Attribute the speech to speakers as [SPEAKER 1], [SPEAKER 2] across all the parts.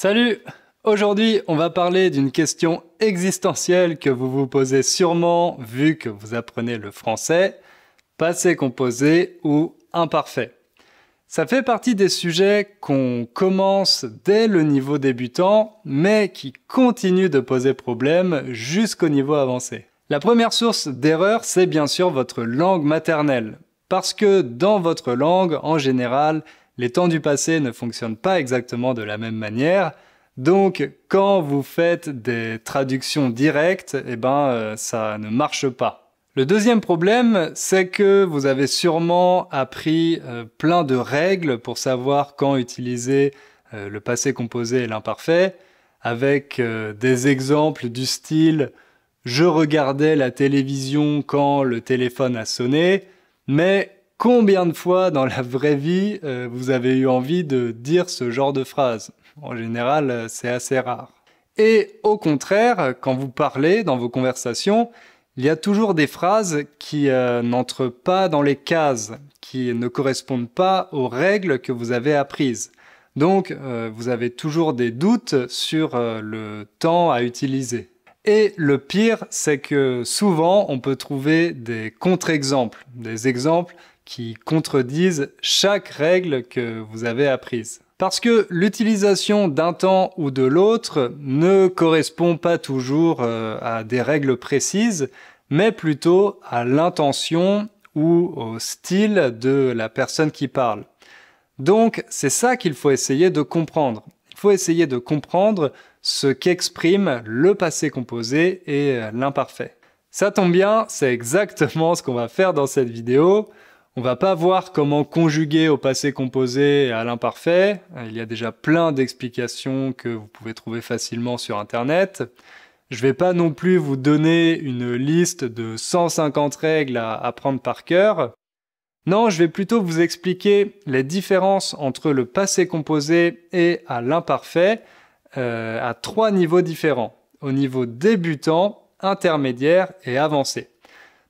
[SPEAKER 1] Salut Aujourd'hui, on va parler d'une question existentielle que vous vous posez sûrement vu que vous apprenez le français, passé composé ou imparfait. Ça fait partie des sujets qu'on commence dès le niveau débutant, mais qui continuent de poser problème jusqu'au niveau avancé. La première source d'erreur, c'est bien sûr votre langue maternelle, parce que dans votre langue, en général, les temps du passé ne fonctionnent pas exactement de la même manière. Donc, quand vous faites des traductions directes, eh ben, euh, ça ne marche pas. Le deuxième problème, c'est que vous avez sûrement appris euh, plein de règles pour savoir quand utiliser euh, le passé composé et l'imparfait, avec des exemples du style je regardais la télévision quand le téléphone a sonné, mais Combien de fois dans la vraie vie euh, vous avez eu envie de dire ce genre de phrase? En général, euh, c'est assez rare. Et au contraire, quand vous parlez dans vos conversations, il y a toujours des phrases qui euh, n'entrent pas dans les cases, qui ne correspondent pas aux règles que vous avez apprises. Donc, vous avez toujours des doutes sur le temps à utiliser. Et le pire, c'est que souvent, on peut trouver des contre-exemples, des exemples qui contredisent chaque règle que vous avez apprise. Parce que l'utilisation d'un temps ou de l'autre ne correspond pas toujours euh, à des règles précises, mais plutôt à l'intention ou au style de la personne qui parle. Donc c'est ça qu'il faut essayer de comprendre. Il faut essayer de comprendre ce qu'exprime le passé composé et l'imparfait. Ça tombe bien, c'est exactement ce qu'on va faire dans cette vidéo. On va pas voir comment conjuguer au passé composé et à l'imparfait. Il y a déjà plein d'explications que vous pouvez trouver facilement sur Internet. Je vais pas non plus vous donner une liste de 150 règles à apprendre par cœur. Non, je vais plutôt vous expliquer les différences entre le passé composé et à l'imparfait euh, à trois niveaux différents. Au niveau débutant, intermédiaire et avancé.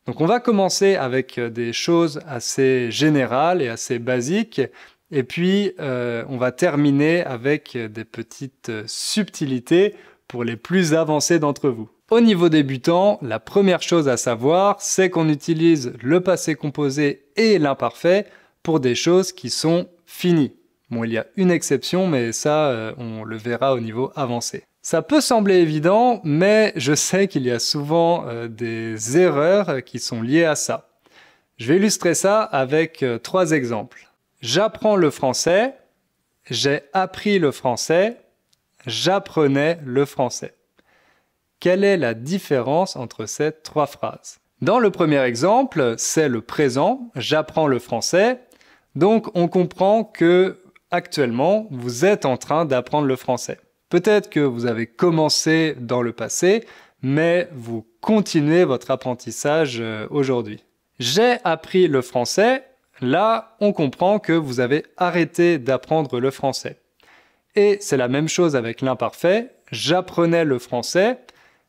[SPEAKER 1] Donc on va commencer avec euh, des choses assez générales et assez basiques, et puis euh, on va terminer avec des petites euh, subtilités pour les plus avancés d'entre vous. Au niveau débutant, la première chose à savoir, c'est qu'on utilise le passé composé et l'imparfait pour des choses qui sont finies. Bon, il y a une exception, mais ça, on le verra au niveau avancé. Ça peut sembler évident, mais je sais qu'il y a souvent euh, des erreurs qui sont liées à ça. Je vais illustrer ça avec euh, trois exemples. J'apprends le français, j'ai appris le français, j'apprenais le français. Quelle est la différence entre ces trois phrases? Dans le premier exemple, c'est le présent, j'apprends le français, donc on comprend que actuellement vous êtes en train d'apprendre le français. Peut-être que vous avez commencé dans le passé, mais vous continuez votre apprentissage euh, aujourd'hui. J'ai appris le français. Là, on comprend que vous avez arrêté d'apprendre le français. Et c'est la même chose avec l'imparfait. J'apprenais le français.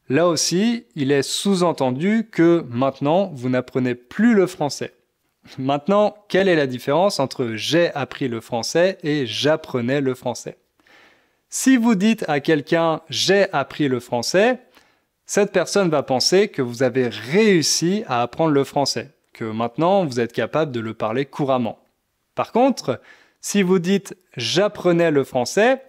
[SPEAKER 1] Là aussi, il est sous-entendu que maintenant, vous n'apprenez plus le français. Maintenant, quelle est la différence entre j'ai appris le français et j'apprenais le français? Si vous dites à quelqu'un j'ai appris le français, cette personne va penser que vous avez réussi à apprendre le français, que maintenant vous êtes capable de le parler couramment. Par contre, si vous dites j'apprenais le français,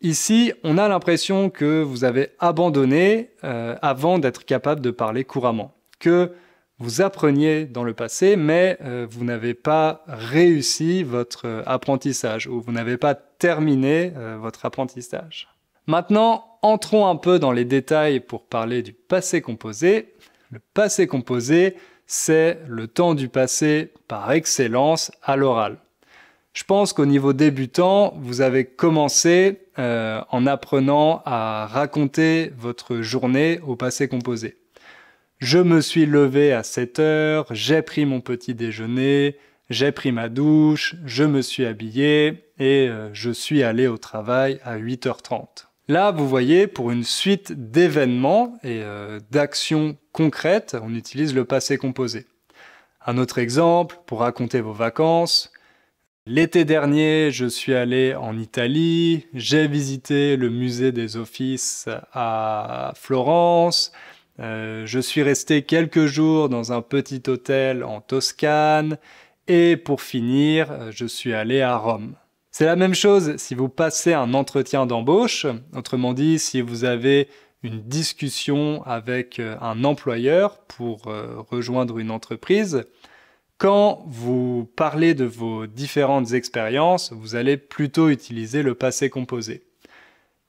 [SPEAKER 1] ici on a l'impression que vous avez abandonné euh, avant d'être capable de parler couramment, que vous appreniez dans le passé, mais euh, vous n'avez pas réussi votre euh, apprentissage ou vous n'avez pas terminé euh, votre apprentissage. Maintenant, entrons un peu dans les détails pour parler du passé composé. Le passé composé, c'est le temps du passé par excellence à l'oral. Je pense qu'au niveau débutant, vous avez commencé en apprenant à raconter votre journée au passé composé. Je me suis levé à 7 heures, j'ai pris mon petit déjeuner, j'ai pris ma douche, je me suis habillé et euh, je suis allé au travail à 8h30. Là, vous voyez, pour une suite d'événements et euh, d'actions concrètes, on utilise le passé composé. Un autre exemple, pour raconter vos vacances, L'été dernier, je suis allé en Italie, j'ai visité le musée des offices à Florence, euh, je suis resté quelques jours dans un petit hôtel en Toscane et pour finir, je suis allé à Rome. C'est la même chose si vous passez un entretien d'embauche, autrement dit si vous avez une discussion avec euh, un employeur pour euh, rejoindre une entreprise. Quand vous parlez de vos différentes expériences, vous allez plutôt utiliser le passé composé.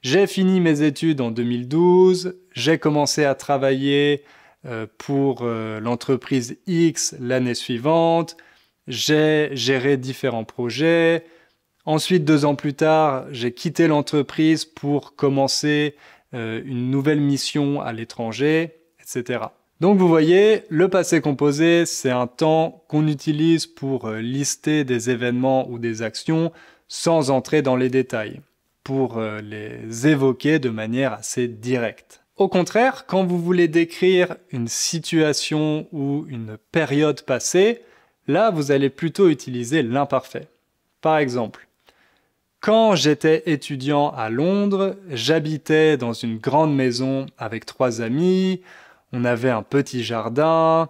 [SPEAKER 1] J'ai fini mes études en 2012, j'ai commencé à travailler euh, pour euh, l'entreprise X l'année suivante, j'ai géré différents projets. Ensuite, deux ans plus tard, j'ai quitté l'entreprise pour commencer euh, une nouvelle mission à l'étranger, etc. Donc vous voyez, le passé composé, c'est un temps qu'on utilise pour lister des événements ou des actions sans entrer dans les détails pour euh, les évoquer de manière assez directe. Au contraire, quand vous voulez décrire une situation ou une période passée, là vous allez plutôt utiliser l'imparfait. Par exemple, quand j'étais étudiant à Londres, j'habitais dans une grande maison avec trois amis, on avait un petit jardin,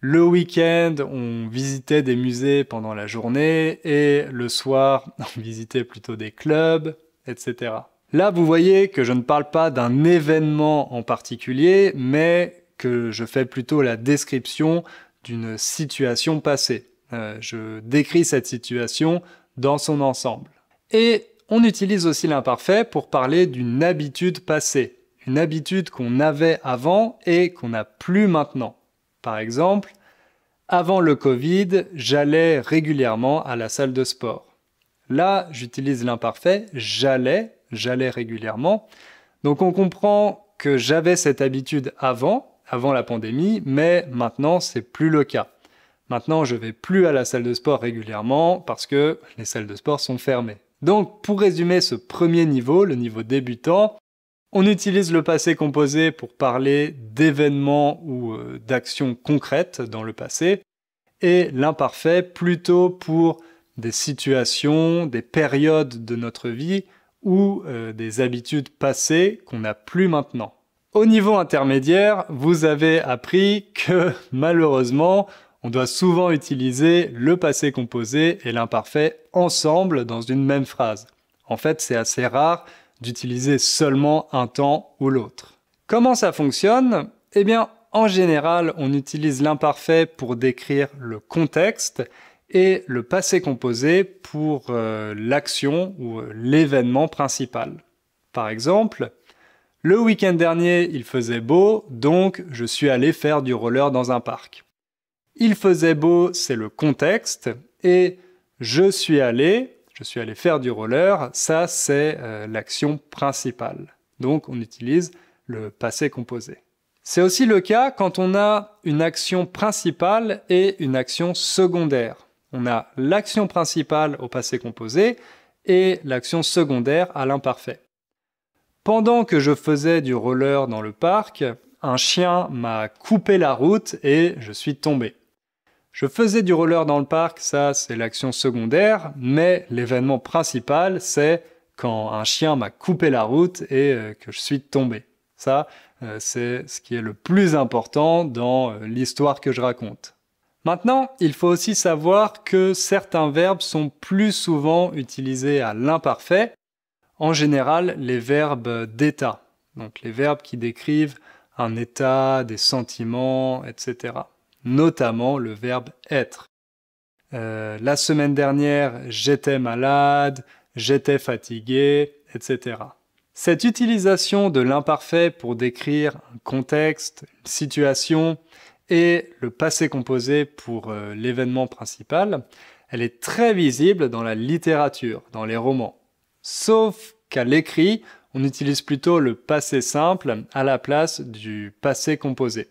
[SPEAKER 1] le week-end, on visitait des musées pendant la journée et le soir, on visitait plutôt des clubs etc. Là, vous voyez que je ne parle pas d'un événement en particulier, mais que je fais plutôt la description d'une situation passée. Euh, je décris cette situation dans son ensemble. Et on utilise aussi l'imparfait pour parler d'une habitude passée, une habitude qu'on avait avant et qu'on n'a plus maintenant. Par exemple, avant le Covid, j'allais régulièrement à la salle de sport. Là, j'utilise l'imparfait, j'allais, j'allais régulièrement. Donc on comprend que j'avais cette habitude avant, avant la pandémie, mais maintenant c'est plus le cas. Maintenant, je vais plus à la salle de sport régulièrement parce que les salles de sport sont fermées. Donc, pour résumer ce premier niveau, le niveau débutant, on utilise le passé composé pour parler d'événements ou euh, d'actions concrètes dans le passé, et l'imparfait plutôt pour des situations, des périodes de notre vie ou euh, des habitudes passées qu'on n'a plus maintenant. Au niveau intermédiaire, vous avez appris que malheureusement, on doit souvent utiliser le passé composé et l'imparfait ensemble dans une même phrase. En fait, c'est assez rare d'utiliser seulement un temps ou l'autre. Comment ça fonctionne? Eh bien, en général, on utilise l'imparfait pour décrire le contexte et le passé composé pour euh, l'action ou euh, l'événement principal. Par exemple, le week-end dernier, il faisait beau, donc je suis allé faire du roller dans un parc. Il faisait beau, c'est le contexte, et je suis allé, je suis allé faire du roller, ça c'est euh, l'action principale. Donc on utilise le passé composé. C'est aussi le cas quand on a une action principale et une action secondaire on a l'action principale au passé composé et l'action secondaire à l'imparfait. Pendant que je faisais du roller dans le parc, un chien m'a coupé la route et je suis tombé. Je faisais du roller dans le parc, ça c'est l'action secondaire, mais l'événement principal c'est quand un chien m'a coupé la route et euh, que je suis tombé. Ça, euh, c'est ce qui est le plus important dans euh, l'histoire que je raconte. Maintenant, il faut aussi savoir que certains verbes sont plus souvent utilisés à l'imparfait, en général les verbes d'état, donc les verbes qui décrivent un état, des sentiments, etc. Notamment le verbe être. Euh, la semaine dernière, j'étais malade, j'étais fatigué, etc. Cette utilisation de l'imparfait pour décrire un contexte, une situation, et le passé composé pour euh, l'événement principal, elle est très visible dans la littérature, dans les romans. Sauf qu'à l'écrit, on utilise plutôt le passé simple à la place du passé composé.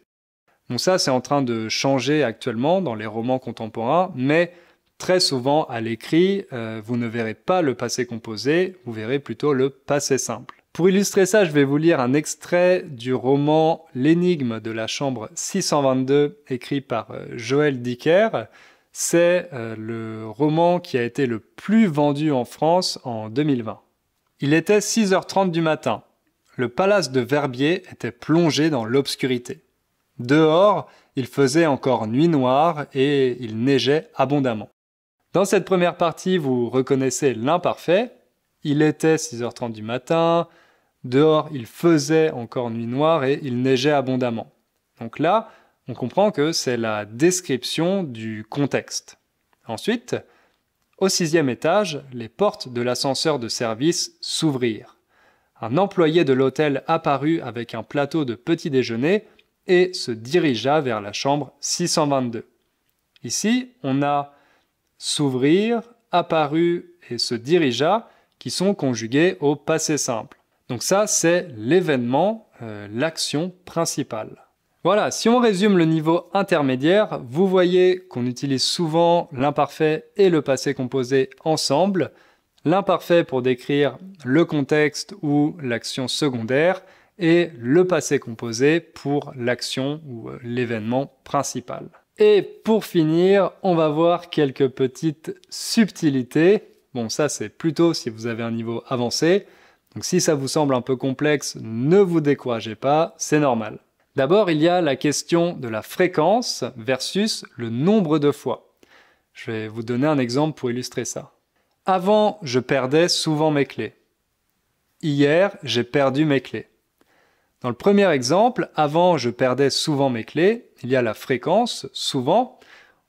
[SPEAKER 1] Donc ça, c'est en train de changer actuellement dans les romans contemporains, mais très souvent à l'écrit, euh, vous ne verrez pas le passé composé, vous verrez plutôt le passé simple. Pour illustrer ça, je vais vous lire un extrait du roman L'énigme de la chambre 622 écrit par euh, Joël Dicker. c'est euh, le roman qui a été le plus vendu en France en 2020. Il était 6h30 du matin. Le palace de Verbier était plongé dans l'obscurité. Dehors, il faisait encore nuit noire et il neigeait abondamment. Dans cette première partie, vous reconnaissez l'imparfait. Il était 6h30 du matin, dehors il faisait encore nuit noire et il neigeait abondamment. Donc là, on comprend que c'est la description du contexte. Ensuite, au sixième étage, les portes de l'ascenseur de service s'ouvrirent. Un employé de l'hôtel apparut avec un plateau de petit déjeuner et se dirigea vers la chambre 622. Ici, on a s'ouvrir, apparu et se dirigea qui sont conjugués au passé simple. Donc ça, c'est l'événement, euh, l'action principale. Voilà, si on résume le niveau intermédiaire, vous voyez qu'on utilise souvent l'imparfait et le passé composé ensemble. L'imparfait pour décrire le contexte ou l'action secondaire et le passé composé pour l'action ou euh, l'événement principal. Et pour finir, on va voir quelques petites subtilités. Bon, ça c'est plutôt si vous avez un niveau avancé. Donc si ça vous semble un peu complexe, ne vous découragez pas, c'est normal. D'abord, il y a la question de la fréquence versus le nombre de fois. Je vais vous donner un exemple pour illustrer ça. Avant, je perdais souvent mes clés. Hier, j'ai perdu mes clés. Dans le premier exemple, avant, je perdais souvent mes clés. Il y a la fréquence, souvent.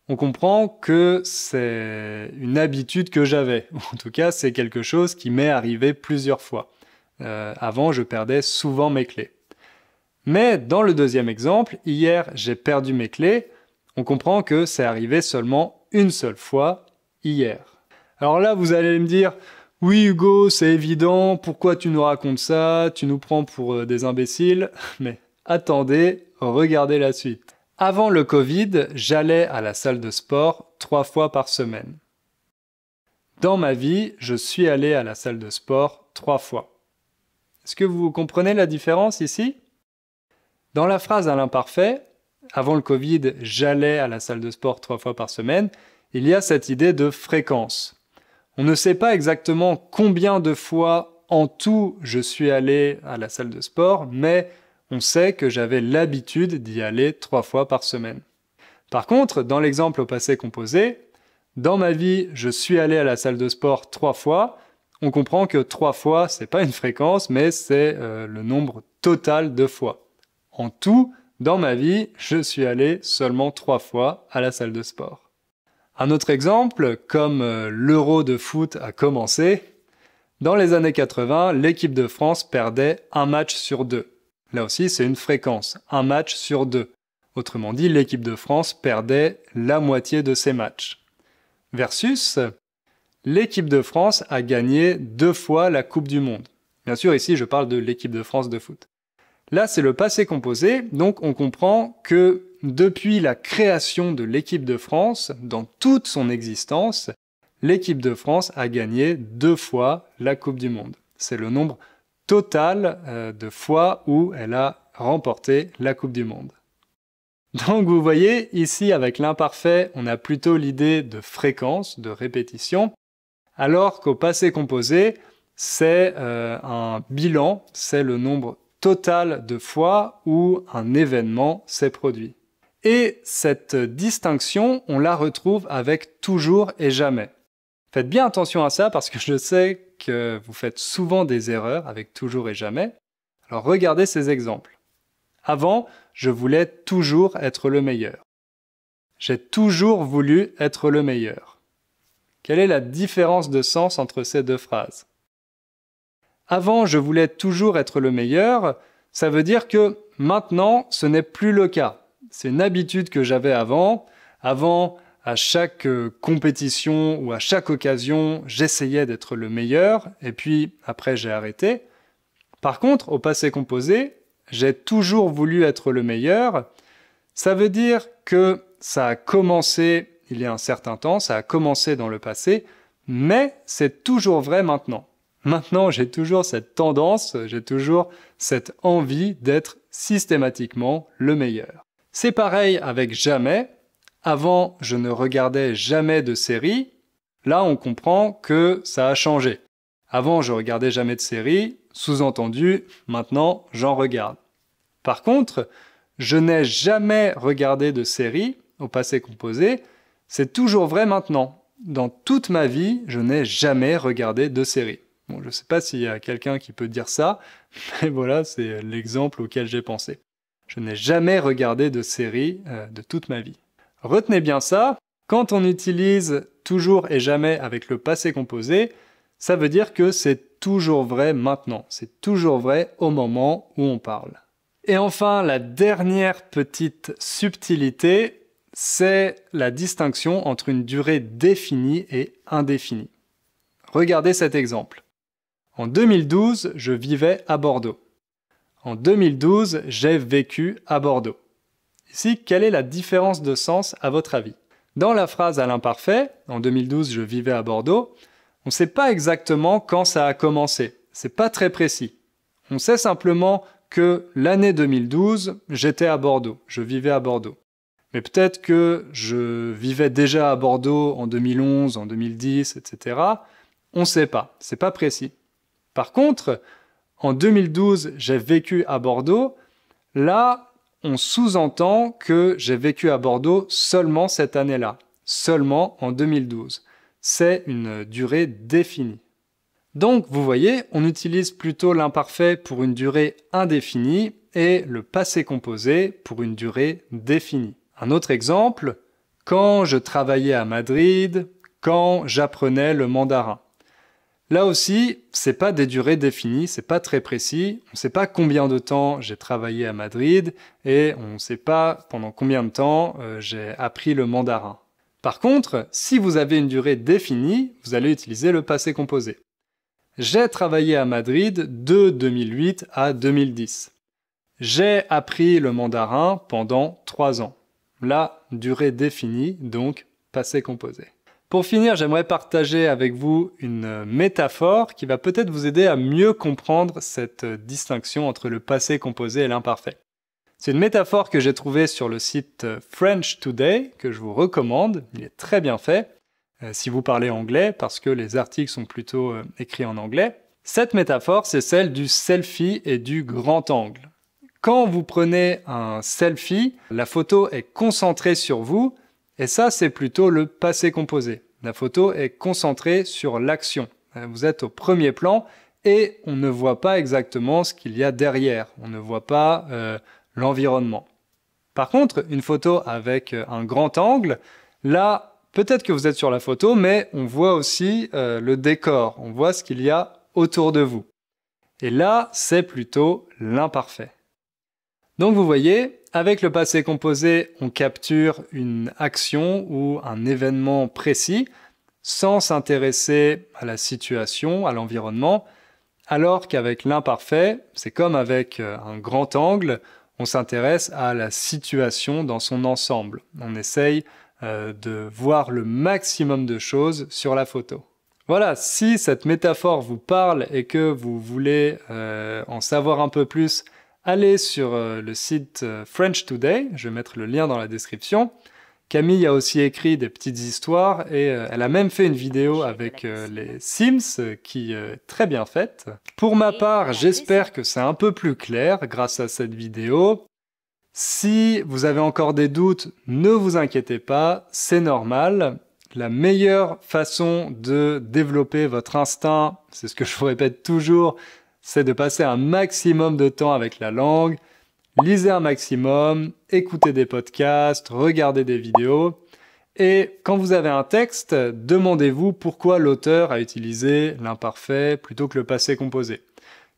[SPEAKER 1] On comprend que c'est une habitude que j'avais. En tout cas, c'est quelque chose qui m'est arrivé plusieurs fois. Euh, avant, je perdais souvent mes clés. Mais dans le deuxième exemple, hier j'ai perdu mes clés, on comprend que c'est arrivé seulement une seule fois, hier. Alors là, vous allez me dire, oui Hugo, c'est évident, pourquoi tu nous racontes ça, tu nous prends pour euh, des imbéciles, mais attendez, regardez la suite. Avant le Covid, j'allais à la salle de sport trois fois par semaine. Dans ma vie, je suis allé à la salle de sport trois fois. Est-ce que vous comprenez la différence ici? Dans la phrase à l'imparfait, avant le Covid, j'allais à la salle de sport trois fois par semaine, il y a cette idée de fréquence. On ne sait pas exactement combien de fois en tout je suis allé à la salle de sport, mais on sait que j'avais l'habitude d'y aller trois fois par semaine. Par contre, dans l'exemple au passé composé, dans ma vie, je suis allé à la salle de sport trois fois. On comprend que trois fois, c'est pas une fréquence, mais c'est euh, le nombre total de fois. En tout, dans ma vie, je suis allé seulement trois fois à la salle de sport. Un autre exemple, comme euh, l'euro de foot a commencé, dans les années 80, l'équipe de France perdait un match sur deux. Là aussi, c'est une fréquence, un match sur deux. Autrement dit, l'équipe de France perdait la moitié de ses matchs. Versus, l'équipe de France a gagné deux fois la Coupe du Monde. Bien sûr, ici, je parle de l'équipe de France de foot. Là, c'est le passé composé, donc on comprend que depuis la création de l'équipe de France, dans toute son existence, l'équipe de France a gagné deux fois la Coupe du Monde. C'est le nombre total euh, de fois où elle a remporté la Coupe du Monde. Donc vous voyez, ici avec l'imparfait, on a plutôt l'idée de fréquence, de répétition, alors qu'au passé composé, c'est euh, un bilan, c'est le nombre total de fois où un événement s'est produit. Et cette distinction, on la retrouve avec toujours et jamais. Faites bien attention à ça parce que je sais que vous faites souvent des erreurs avec toujours et jamais. Alors regardez ces exemples. Avant, je voulais toujours être le meilleur. J'ai toujours voulu être le meilleur. Quelle est la différence de sens entre ces deux phrases? Avant, je voulais toujours être le meilleur, ça veut dire que maintenant, ce n'est plus le cas. C'est une habitude que j'avais avant. Avant, à chaque euh, compétition ou à chaque occasion, j'essayais d'être le meilleur, et puis après j'ai arrêté. Par contre, au passé composé, j'ai toujours voulu être le meilleur. Ça veut dire que ça a commencé il y a un certain temps, ça a commencé dans le passé, mais c'est toujours vrai maintenant. Maintenant, j'ai toujours cette tendance, j'ai toujours cette envie d'être systématiquement le meilleur. C'est pareil avec jamais. Avant je ne regardais jamais de séries, là on comprend que ça a changé. Avant je regardais jamais de séries, sous-entendu, maintenant j'en regarde. Par contre, je n'ai jamais regardé de séries au passé composé, c'est toujours vrai maintenant. Dans toute ma vie, je n'ai jamais regardé de séries. Bon, je ne sais pas s'il y a quelqu'un qui peut dire ça, mais voilà, c'est l'exemple auquel j'ai pensé. Je n'ai jamais regardé de série euh, de toute ma vie. Retenez bien ça, quand on utilise toujours et jamais avec le passé composé, ça veut dire que c'est toujours vrai maintenant, c'est toujours vrai au moment où on parle. Et enfin, la dernière petite subtilité, c'est la distinction entre une durée définie et indéfinie. Regardez cet exemple. En 2012, je vivais à Bordeaux. En 2012, j'ai vécu à Bordeaux. Ici, quelle est la différence de sens à votre avis? Dans la phrase à l'imparfait, en 2012, je vivais à Bordeaux, on ne sait pas exactement quand ça a commencé. C'est pas très précis. On sait simplement que l'année 2012, j'étais à Bordeaux, je vivais à Bordeaux. Mais peut-être que je vivais déjà à Bordeaux en 2011, en 2010, etc. On ne sait pas, c'est pas précis. Par contre, en 2012, j'ai vécu à Bordeaux. Là, on sous-entend que j'ai vécu à Bordeaux seulement cette année-là, seulement en 2012. C'est une durée définie. Donc, vous voyez, on utilise plutôt l'imparfait pour une durée indéfinie et le passé composé pour une durée définie. Un autre exemple, quand je travaillais à Madrid, quand j'apprenais le mandarin. Là aussi, c'est pas des durées définies, c'est pas très précis. On ne sait pas combien de temps j'ai travaillé à Madrid et on ne sait pas pendant combien de temps euh, j'ai appris le mandarin. Par contre, si vous avez une durée définie, vous allez utiliser le passé composé. J'ai travaillé à Madrid de 2008 à 2010. J'ai appris le mandarin pendant trois ans. Là, durée définie, donc passé composé. Pour finir, j'aimerais partager avec vous une métaphore qui va peut-être vous aider à mieux comprendre cette distinction entre le passé composé et l'imparfait. C'est une métaphore que j'ai trouvée sur le site French Today, que je vous recommande. Il est très bien fait, euh, si vous parlez anglais, parce que les articles sont plutôt euh, écrits en anglais. Cette métaphore, c'est celle du selfie et du grand angle. Quand vous prenez un selfie, la photo est concentrée sur vous, et ça, c'est plutôt le passé composé. La photo est concentrée sur l'action. Euh, vous êtes au premier plan et on ne voit pas exactement ce qu'il y a derrière. On ne voit pas euh, l'environnement. Par contre, une photo avec euh, un grand angle, là, peut-être que vous êtes sur la photo, mais on voit aussi le décor. On voit ce qu'il y a autour de vous. Et là, c'est plutôt l'imparfait. Donc vous voyez, avec le passé composé, on capture une action ou un événement précis sans s'intéresser à la situation, à l'environnement, alors qu'avec l'imparfait, c'est comme avec euh, un grand angle, on s'intéresse à la situation dans son ensemble. On essaye euh, de voir le maximum de choses sur la photo. Voilà, si cette métaphore vous parle et que vous voulez euh, en savoir un peu plus allez sur euh, le site euh, French Today, je vais mettre le lien dans la description. Camille a aussi écrit des petites histoires et euh, elle a même fait une vidéo avec les Sims qui est très bien faite. Pour ma part, j'espère que c'est un peu plus clair grâce à cette vidéo. Si vous avez encore des doutes, ne vous inquiétez pas, c'est normal. La meilleure façon de développer votre instinct, c'est ce que je vous répète toujours, c'est de passer un maximum de temps avec la langue, lisez un maximum, écoutez des podcasts, regardez des vidéos. Et quand vous avez un texte, demandez-vous pourquoi l'auteur a utilisé l'imparfait plutôt que le passé composé.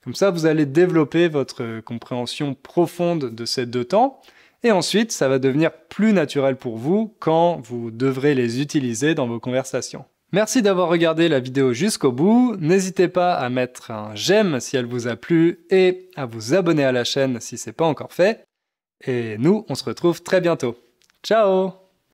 [SPEAKER 1] Comme ça, vous allez développer votre compréhension profonde de ces deux temps. Et ensuite, ça va devenir plus naturel pour vous quand vous devrez les utiliser dans vos conversations. Merci d'avoir regardé la vidéo jusqu'au bout. N'hésitez pas à mettre un j'aime si elle vous a plu et à vous abonner à la chaîne si ce n'est pas encore fait. Et nous, on se retrouve très bientôt. Ciao